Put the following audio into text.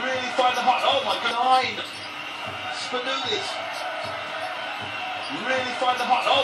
Really find the heart. Oh my god, nine. Spanoulis. Really find the heart. Oh